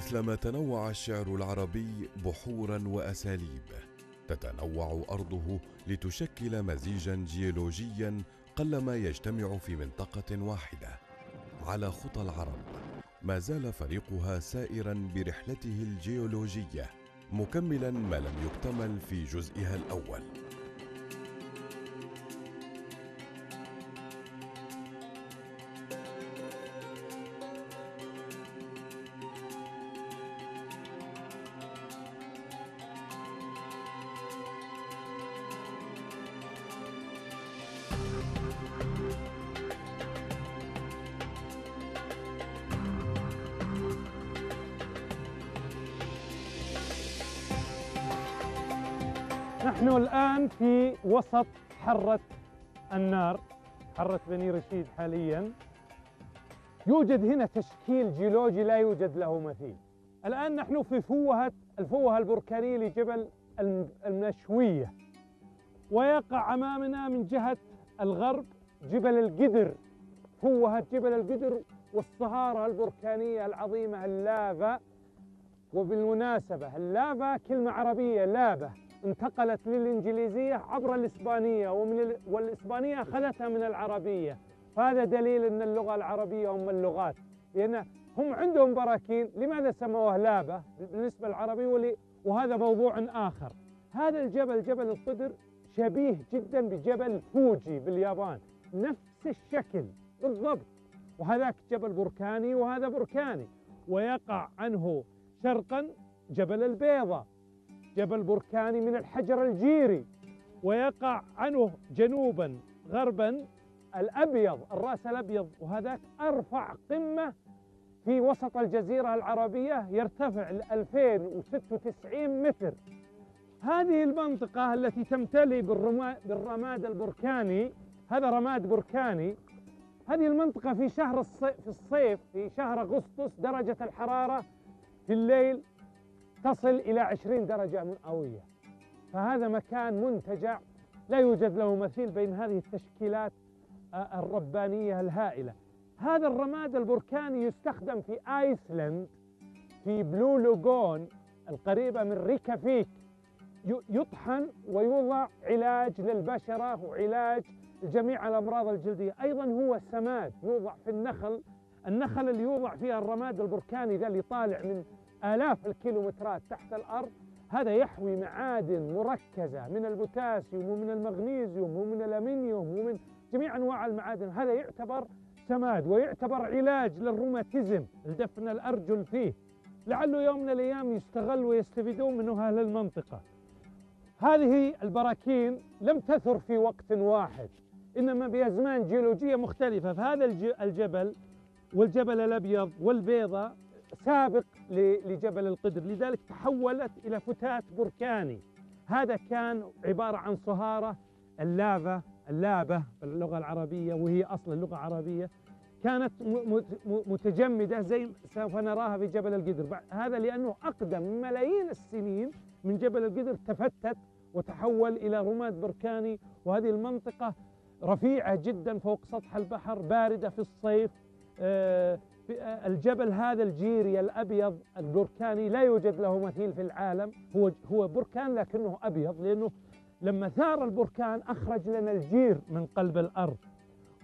مثلما تنوع الشعر العربي بحورا وأساليب. تتنوع أرضه لتشكل مزيجا جيولوجيا قلما يجتمع في منطقة واحدة. على خطى العرب ما زال فريقها سائرا برحلته الجيولوجية مكملا ما لم يكتمل في جزئها الأول. نحن الآن في وسط حرة النار حرة بني رشيد حاليا. يوجد هنا تشكيل جيولوجي لا يوجد له مثيل. الآن نحن في فوهة الفوهة البركانية لجبل المشوية ويقع أمامنا من جهة الغرب جبل القدر فوهة جبل القدر والصهارة البركانية العظيمة اللافا وبالمناسبة اللافا كلمة عربية لابة. انتقلت للإنجليزية عبر الإسبانية ومن ال... والإسبانية أخذتها من العربية. فهذا دليل أن اللغة العربية أم اللغات. لأن هم عندهم براكين لماذا سموها لابة بالنسبة للعربي. وهذا موضوع آخر. هذا الجبل جبل القدر شبيه جدا بجبل فوجي باليابان. نفس الشكل بالضبط. وهذاك جبل بركاني وهذا بركاني. ويقع عنه شرقا جبل البيضة جبل بركاني من الحجر الجيري ويقع عنه جنوبا غربا الأبيض الرأس الأبيض وهذاك أرفع قمة في وسط الجزيرة العربية يرتفع ل 2096 متر. هذه المنطقة التي تمتلئ بالرماد البركاني هذا رماد بركاني هذه المنطقة في شهر الصيف في الصيف في شهر أغسطس درجة الحرارة في الليل تصل إلى 20 درجة مئوية فهذا مكان منتجع لا يوجد له مثيل بين هذه التشكيلات الربانية الهائلة. هذا الرماد البركاني يستخدم في آيسلند في Blue Lagoon القريبة من ريكيافيك. يطحن ويوضع علاج للبشرة وعلاج لجميع الأمراض الجلدية. أيضا هو سماد يوضع في النخل. النخل اللي يوضع فيها الرماد البركاني ذا اللي طالع من آلاف الكيلومترات تحت الأرض هذا يحوي معادن مركزة من البوتاسيوم ومن المغنيسيوم ومن الألمنيوم ومن جميع أنواع المعادن. هذا يعتبر سماد ويعتبر علاج للروماتيزم لدفن الأرجل فيه. لعله يوم من الأيام يستغل ويستفيدون منه أهل المنطقة. هذه البراكين لم تثر في وقت واحد إنما بأزمان جيولوجية مختلفة. فهذا الجبل والجبل الأبيض والبيضة سابق لجبل القدر. لذلك تحولت إلى فتات بركاني. هذا كان عبارة عن صهارة. اللافا اللابة باللغة العربية وهي أصلا لغة عربية كانت متجمدة زي سوف نراها في جبل القدر. هذا لأنه أقدم ملايين السنين من جبل القدر تفتت وتحول إلى رماد بركاني. وهذه المنطقة رفيعة جدا فوق سطح البحر باردة في الصيف. آه، الجبل هذا الجيري الأبيض البركاني لا يوجد له مثيل في العالم. هو هو بركان لكنه أبيض لأنه لما ثار البركان أخرج لنا الجير من قلب الأرض.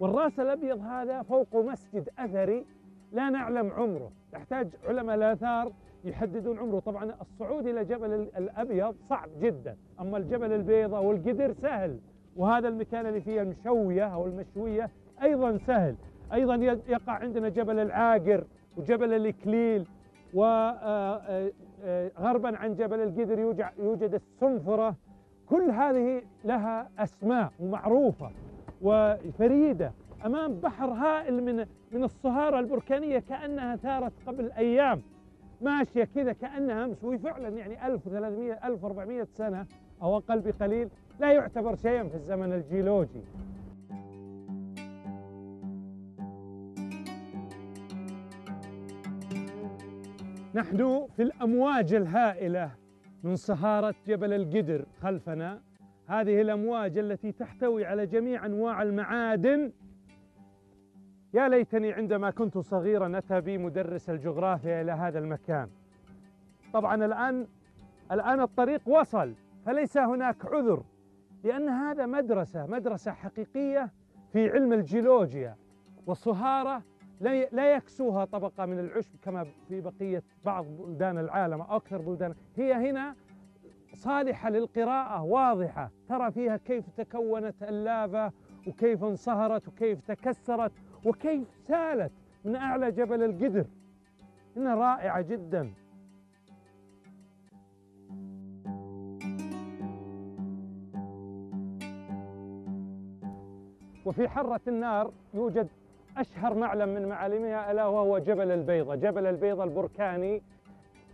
والرأس الأبيض هذا فوقه مسجد أثري لا نعلم عمره. يحتاج علماء الآثار يحددون عمره. طبعا الصعود إلى جبل الأبيض صعب جدا أما الجبل البيضاء والقدر سهل. وهذا المكان اللي فيه المشوية أو المشوية أيضا سهل. أيضا يقع عندنا جبل العاقر وجبل الإكليل وغربا آه، آه، عن جبل القدر يوجد السنفرة. كل هذه لها أسماء ومعروفة وفريدة. أمام بحر هائل من من الصهارة البركانية كأنها ثارت قبل أيام. ماشية كذا كأنها أمس. وفعلا يعني 1300 1400 سنة أو أقل بقليل. لا يعتبر شيئا في الزمن الجيولوجي. نحن في الأمواج الهائلة من صهارة جبل القدر خلفنا. هذه الأمواج التي تحتوي على جميع أنواع المعادن. يا ليتني عندما كنت صغيرا أتى بي مدرس الجغرافيا إلى هذا المكان. طبعا الآن الآن الطريق وصل فليس هناك عذر لأن هذا مدرسة مدرسة حقيقية في علم الجيولوجيا. والصهارة لا يكسوها طبقة من العشب كما في بقية بعض بلدان العالم أو أكثر بلدان. هي هنا صالحة للقراءة واضحة. ترى فيها كيف تكونت اللافا وكيف انصهرت وكيف تكسرت وكيف سالت من أعلى جبل القدر. إنها رائعة جدا. وفي حرة النار يوجد أشهر معلم من معالمها ألا وهو جبل البيضة. جبل البيضة البركاني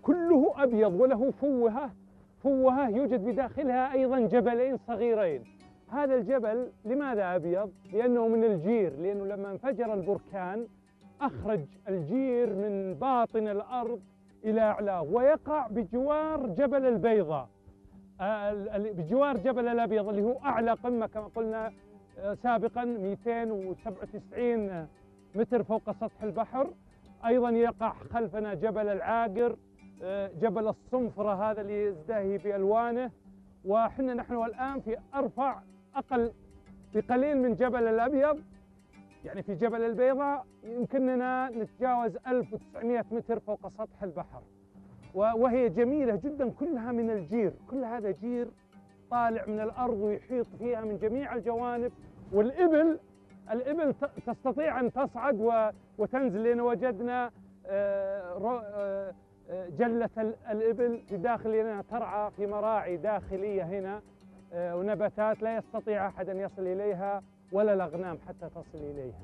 كله أبيض وله فوهة. فوهة يوجد بداخلها أيضا جبلين صغيرين. هذا الجبل لماذا أبيض؟ لأنه من الجير لأنه لما انفجر البركان أخرج الجير من باطن الأرض إلى أعلاه ويقع بجوار جبل البيضة. بجوار جبل الأبيض اللي هو أعلى قمة كما قلنا آه، سابقا 297 متر فوق سطح البحر. أيضا يقع خلفنا جبل العاقر آه، جبل الصنفرة هذا اللي يزدهي بألوانه. وحنا نحن الآن في أرفع أقل بقليل من جبل الأبيض. يعني في جبل البيضاء يمكننا نتجاوز 1900 متر فوق سطح البحر. وهي جميلة جدا كلها من الجير كل هذا جير طالع من الأرض ويحيط فيها من جميع الجوانب والإبل الإبل تستطيع أن تصعد وتنزل. لأن وجدنا آه، آه، جلة الإبل في داخل ترعى في مراعي داخلية هنا آه، ونباتات لا يستطيع أحد أن يصل إليها ولا الأغنام حتى تصل إليها.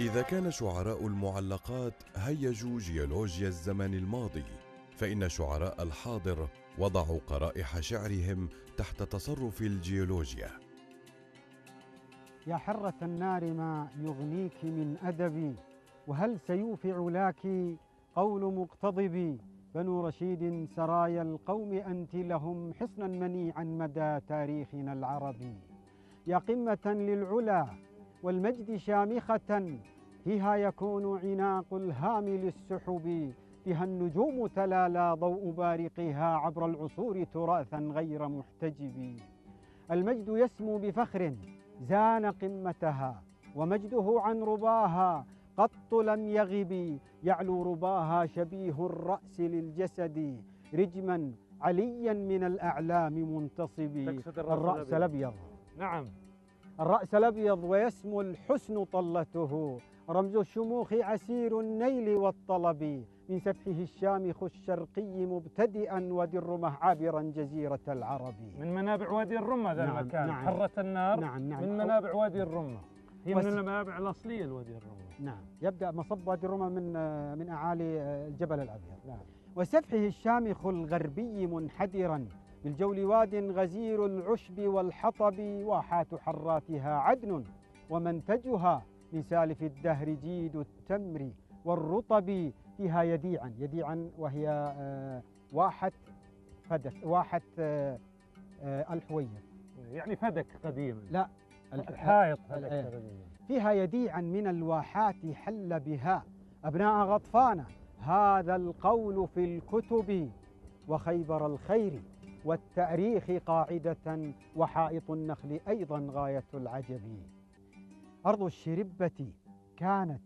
إذا كان شعراء المعلقات هيجوا جيولوجيا الزمن الماضي فإن شعراء الحاضر وضعوا قرائح شعرهم تحت تصرف الجيولوجيا. يا حرة النار ما يغنيك من أدبي وهل سيوفع لك قول مقتضب؟ بنو رشيد سرايا القوم أنت لهم حصنا منيعا مدى تاريخنا العربي. يا قمة للعلا والمجد شامخة فيها يكون عناق الهام للسحب فيها النجوم تلالى ضوء بارقها عبر العصور تراثا غير محتجب. المجد يسمو بفخر زان قمتها ومجده عن رباها قط لم يغب يعلو رباها شبيه الرأس للجسد رجما عليا من الأعلام منتصب. الرأس الأبيض. نعم. الرأس الأبيض ويسمو الحسن طلته. رمز الشموخ عسير النيل والطلب. من سفحه الشامخ الشرقي مبتدئا وادي الرمة عابرا جزيرة العرب. من منابع وادي الرمة ذا نعم المكان نعم. حرة النار نعم نعم. من منابع وادي الرمة. هي من المنابع الأصلية لوادي الرمة. نعم. يبدأ مصب وادي الرمة من من أعالي الجبل الأبيض. نعم. وسفحه الشامخ الغربي منحدرا. بالجول واد غزير العشب والحطب واحات حراتها عدن ومنتجها من سالف الدهر جيد التمر والرطب فيها يديعا يديعا وهي آه، واحة فدك واحة آه، آه، الحوية. يعني فدك قديما لا. الحائط فدك قديما فيها يديعا من الواحات حل بها. أبناء غطفانة هذا القول في الكتب وخيبر الخير. والتأريخ قاعدة وحائط النخل أيضا غاية العجب. أرض الشربة كانت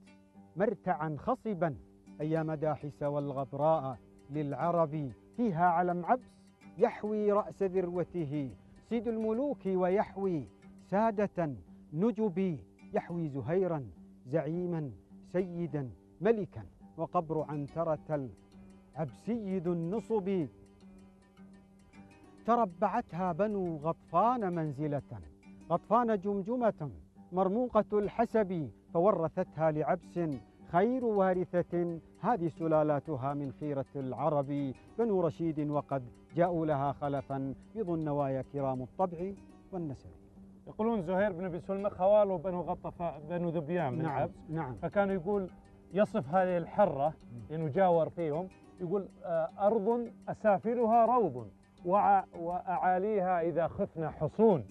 مرتعا خصبا أيام داحس والغبراء للعرب فيها علم عبس يحوي رأس ذروته. سيد الملوك ويحوي سادة نجبي يحوي زهيرا زعيما سيدا ملكا. وقبر عنترة العبسي ذو النصب تربعتها بنو غطفان منزلة. غطفان جمجمة مرموقة الحسب فورثتها لعبس خير وارثة. هذه سلالاتها من خيرة العرب بنو رشيد وقد جاءوا لها خلفا بض النوايا كرام الطبع والنسب. يقولون زهير بن أبي سلمى خواله بنو غطفاء بنو ذبيان من نعم عبس. نعم. فكانوا يقول يصف هذه الحرة لأنه جاور فيهم يقول آه، أرض أسافلها روض. وأعاليها إذا خفنا حصون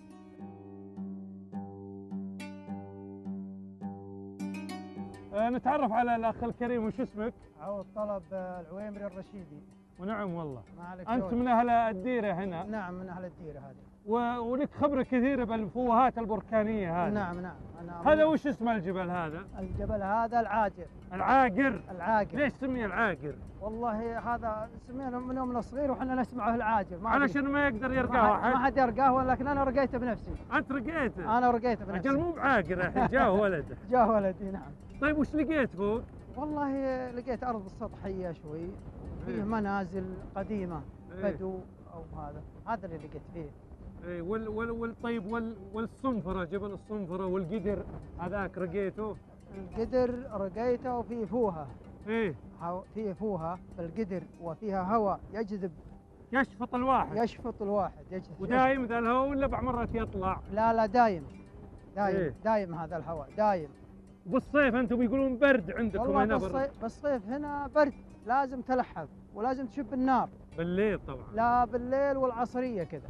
آه، نتعرف على الأخ الكريم وش اسمك؟ عوض طلب آه، العويمري الرشيدي ونعم والله. ما عليك شغل. من أهل الديرة هنا. نعم من أهل الديرة هذه. و- ولك خبرة كثيرة بالفوهات البركانية هذه. نعم نعم. أنا هذا وش اسم الجبل هذا؟ الجبل هذا العاجر. العاقر. العاقر. ليش سمي العاقر؟ والله هذا سمينا من يوم الصغير وحنا نسمعه العاجر. ما. علشان ما يقدر ما يرقاه حد- ما حد يرقاه ولكن أنا رقيته بنفسي. أنت رقيته؟ أنا رقيته بنفسي. مو بعاقر الحين جاه ولده. جاء ولدي نعم. طيب وش لقيت فوق؟ والله لقيت أرض سطحية شوي. فيه منازل قديمة إيه. بدو أو هذا. هذا اللي لقيت فيه. إيه وال وال وال طيب وال والصنفرة جبل الصنفرة والقدر هذاك رقيته؟ القدر رقيته وفيه فوهة. إيه. هو- فيه فوهة بالقدر وفيها هواء يجذب. يشفط الواحد. يشفط الواحد يجذب. ودايم ذا الهواء ولا بعض مرات يطلع؟ لا لا دايم. دايم إيه. دايم هذا الهواء دايم. بالصيف أنتم يقولون برد عندكم هنا برد بالصيف, بالصيف هنا برد. لازم تلحف ولازم تشب النار. بالليل طبعا. لا بالليل والعصرية كذا.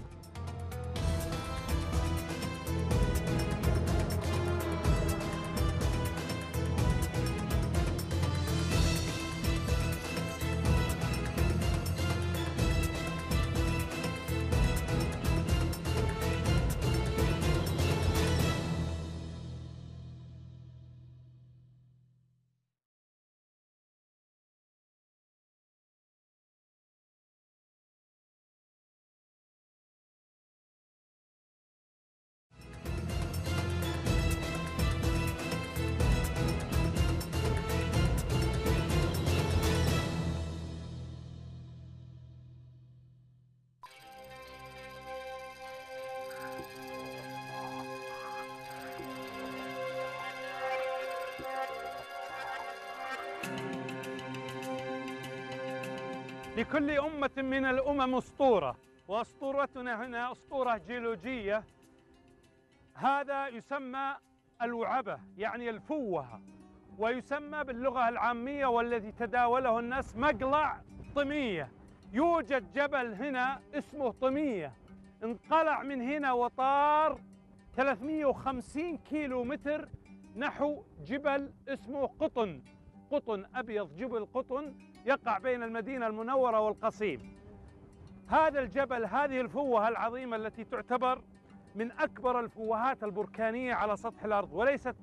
لكل أمة من الأمم أسطورة وأسطورتنا هنا أسطورة جيولوجية. هذا يسمى الوعبة يعني الفوهة ويسمى باللغة العامية والذي تداوله الناس مقلع طمية. يوجد جبل هنا اسمه طمية. انقلع من هنا وطار 350 كيلو متر نحو جبل اسمه قطن. قطن أبيض جبل قطن. يقع بين المدينة المنورة والقصيم. هذا الجبل هذه الفوهة العظيمة التي تعتبر من أكبر الفوهات البركانية على سطح الأرض وليست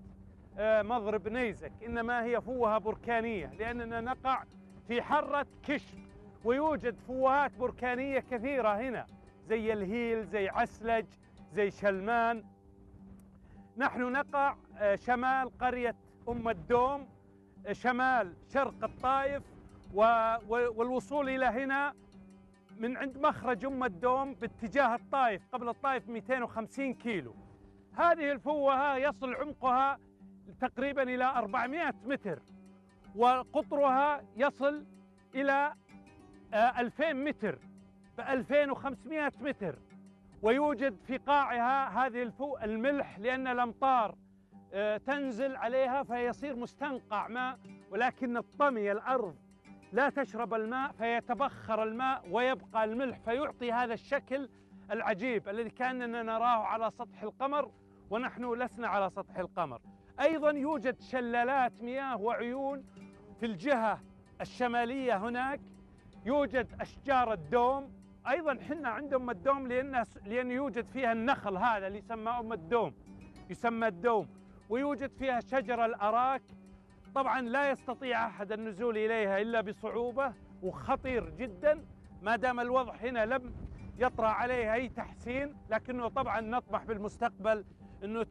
آه، مضرب نيزك إنما هي فوهة بركانية لأننا نقع في حرة كشم ويوجد فوهات بركانية كثيرة هنا زي الهيل زي عسلج زي شلمان. نحن نقع آه، شمال قرية أم الدوم آه، شمال شرق الطائف والوصول إلى هنا من عند مخرج أم الدوم باتجاه الطائف قبل الطائف 250 كيلو. هذه الفوهة يصل عمقها تقريبا إلى 400 متر وقطرها يصل إلى آه، 2000 متر ب 2500 متر. ويوجد في قاعها هذه الفو الملح لأن الأمطار آه، تنزل عليها فيصير مستنقع ماء ولكن الطمي الأرض لا تشرب الماء فيتبخر الماء ويبقى الملح فيعطي هذا الشكل العجيب الذي كأننا نراه على سطح القمر ونحن لسنا على سطح القمر. أيضا يوجد شلالات مياه وعيون في الجهة الشمالية هناك. يوجد أشجار الدوم. أيضا حنا عند ام الدوم لأن لأن يوجد فيها النخل هذا اللي يسمى أم الدوم يسمى الدوم. ويوجد فيها شجر الأراك. طبعا لا يستطيع أحد النزول إليها إلا بصعوبة وخطير جدا. ما دام الوضع هنا لم يطرأ عليه أي تحسين لكنه طبعا نطمح بالمستقبل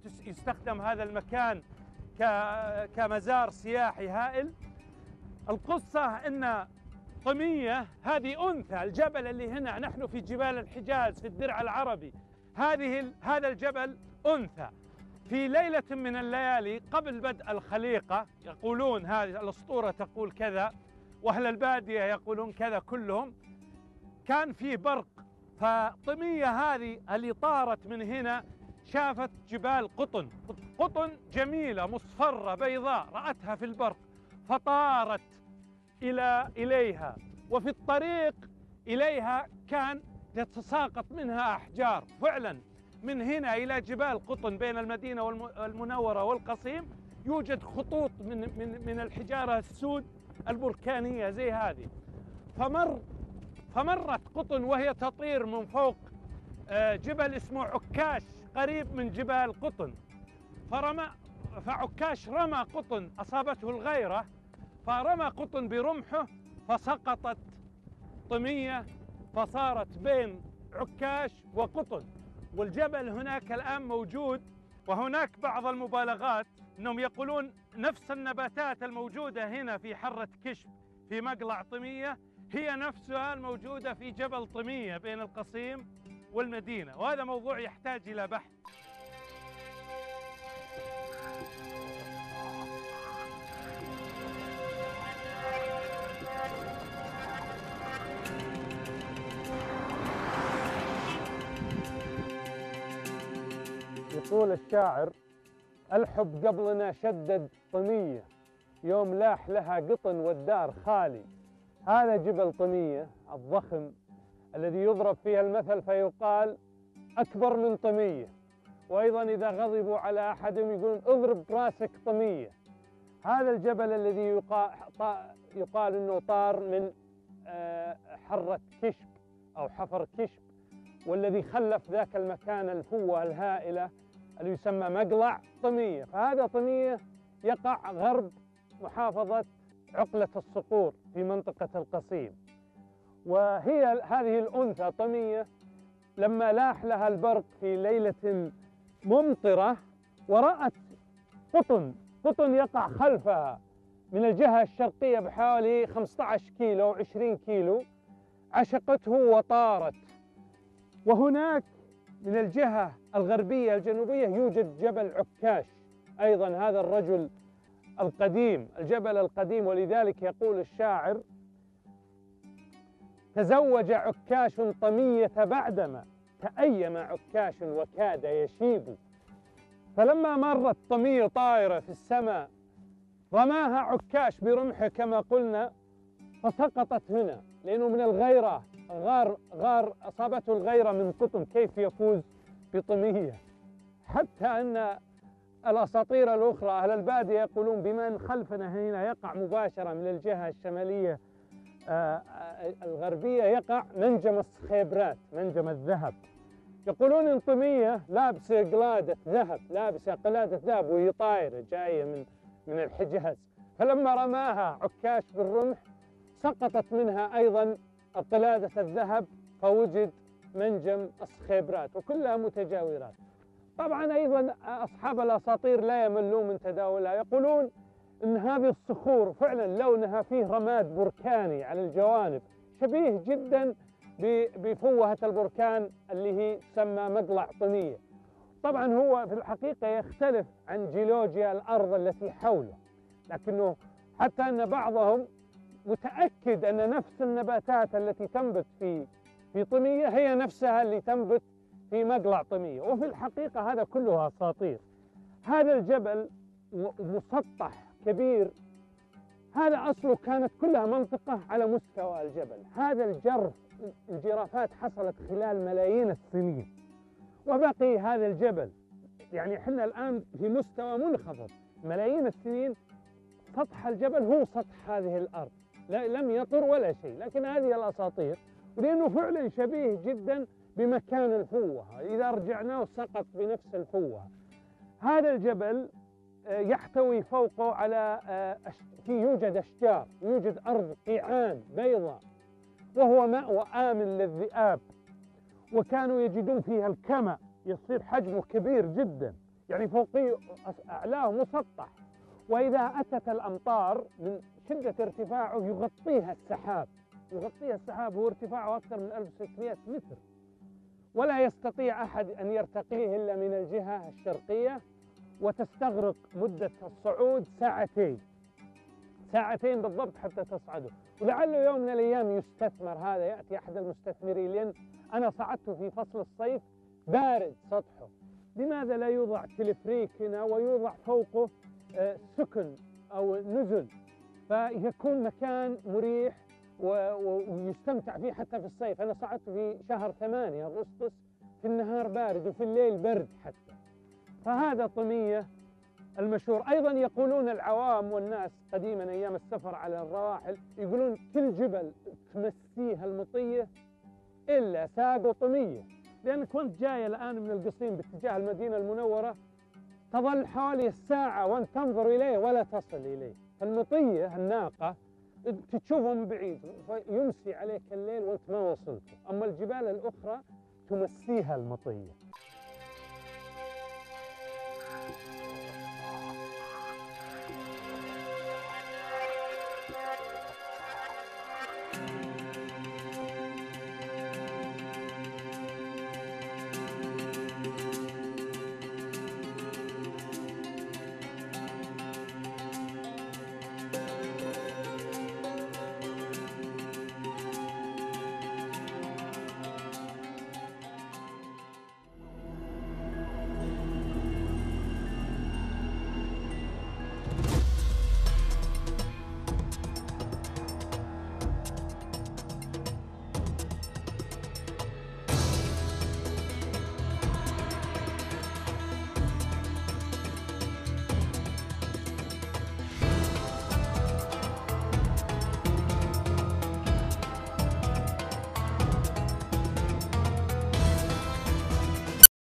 تس- يستخدم هذا المكان كمزار سياحي هائل. القصة إن طمية هذه أنثى الجبل اللي هنا نحن في جبال الحجاز في الدرع العربي هذه هذا الجبل أنثى. في ليلة من الليالي قبل بدء الخليقة يقولون هذه الأسطورة تقول كذا وأهل البادية يقولون كذا كلهم. كان فيه برق فطمية هذه اللي طارت من هنا شافت جبال قطن. قطن جميلة مصفرة بيضاء رأتها في البرق فطارت إلى إليها. وفي الطريق إليها كان تتساقط منها أحجار. فعلا من هنا إلى جبال قطن بين المدينة والمنورة والقصيم يوجد خطوط من من من الحجارة السود البركانية زي هذه. فمر فمرت قطن وهي تطير من فوق آه، جبل اسمه عكاش قريب من جبال قطن. فرمى فعكاش رمى قطن أصابته الغيرة فرمى قطن برمحه فسقطت طمية فصارت بين عكاش وقطن. والجبل هناك الآن موجود وهناك بعض المبالغات. أنهم يقولون نفس النباتات الموجودة هنا في حرة كشب في مقلع طمية هي نفسها الموجودة في جبل طمية بين القصيم والمدينة وهذا موضوع يحتاج إلى بحث. يقول الشاعر الحب قبلنا شدد طمية يوم لاح لها قطن والدار خالي. هذا جبل طمية الضخم الذي يضرب فيها المثل فيقال أكبر من طمية وأيضا إذا غضبوا على أحدهم يقولون اضرب رأسك طمية هذا الجبل الذي يقال, يقال أنه طار من آه، حرة كشب أو حفر كشب والذي خلف ذاك المكان الفوة الهائلة اللي يسمى مقلع طمية فهذا طمية يقع غرب محافظة عقلة الصقور في منطقة القصيم. وهي هذه الأنثى طمية لما لاح لها البرق في ليلة ممطرة ورأت قطن. قطن يقع خلفها من الجهة الشرقية بحوالي 15 كيلو 20 كيلو عشقته وطارت. وهناك من الجهة الغربية الجنوبية يوجد جبل عكاش. أيضا هذا الرجل القديم الجبل القديم ولذلك يقول الشاعر تزوج عكاش طمية بعدما تأيم عكاش وكاد يشيب. فلما مرت طمية طائرة في السماء رماها عكاش برمحه كما قلنا فسقطت هنا لأنه من الغيرة غار غار أصابته الغيرة من قطن كيف يفوز بطمية حتى أن الأساطير الأخرى أهل البادية يقولون بما أن خلفنا هنا يقع مباشرة من الجهة الشمالية آه، آه، الغربية يقع منجم الصخيبرات منجم الذهب. يقولون ان طمية لابسة قلادة ذهب لابسة قلادة ذهب وهي طايرة جاية من من الحجاز. فلما رماها عكاش بالرمح سقطت منها أيضا قلادة الذهب فوجد منجم الصخيبرات وكلها متجاورات. طبعا أيضا أصحاب الأساطير لا يملون من تداولها. يقولون أن هذه الصخور فعلا لونها فيه رماد بركاني على الجوانب شبيه جدا بفوهة البركان اللي هي تسمى مقلع طمية طبعا هو في الحقيقة يختلف عن جيولوجيا الأرض التي حوله لكنه حتى أن بعضهم متأكد أن نفس النباتات التي تنبت في في طمية هي نفسها اللي تنبت في مقلع طمية وفي الحقيقة هذا كله أساطير. هذا الجبل مسطح كبير. هذا أصله كانت كلها منطقة على مستوى الجبل. هذا الجرف الجرافات حصلت خلال ملايين السنين. وبقي هذا الجبل. يعني إحنا الآن في مستوى منخفض. ملايين السنين سطح الجبل هو سطح هذه الأرض. لم يطر ولا شيء. لكن هذه الأساطير لأنه فعلا شبيه جدا بمكان الفوهة إذا رجعناه سقط بنفس الفوهة هذا الجبل آه، يحتوي فوقه على آه، في يوجد أشجار يوجد أرض قيعان بيضاء وهو مأوى آمن للذئاب. وكانوا يجدون فيها الكمأ يصير حجمه كبير جدا. يعني فوقيه أعلاه مسطح. وإذا أتت الأمطار من شدة ارتفاعه يغطيها السحاب. يغطيها السحاب هو ارتفاعه أكثر من 1600 متر. ولا يستطيع أحد أن يرتقيه إلا من الجهة الشرقية وتستغرق مدة الصعود ساعتين. ساعتين بالضبط حتى تصعده. ولعله يوم من الأيام يستثمر. هذا يأتي أحد المستثمرين. لأن أنا صعدت في فصل الصيف بارد سطحه. لماذا لا يوضع تلفريك هنا ويوضع فوقه سكن أو نزل فيكون مكان مريح ويستمتع فيه حتى في الصيف. أنا صعدت في شهر ثمانية أغسطس في النهار بارد وفي الليل برد حتى. فهذا طمية المشهور. أيضا يقولون العوام والناس قديما أيام السفر على الرواحل يقولون كل جبل تمسيها المطية إلا ساق وطمية لأن كنت جاي الآن من القصيم باتجاه المدينة المنورة تظل حوالي الساعة وأنت تنظر إليه ولا تصل إليه. المطية الناقة تشوفه من بعيد فيمسي عليك الليل وانت ما وصلت. أما الجبال الأخرى تمسيها المطية.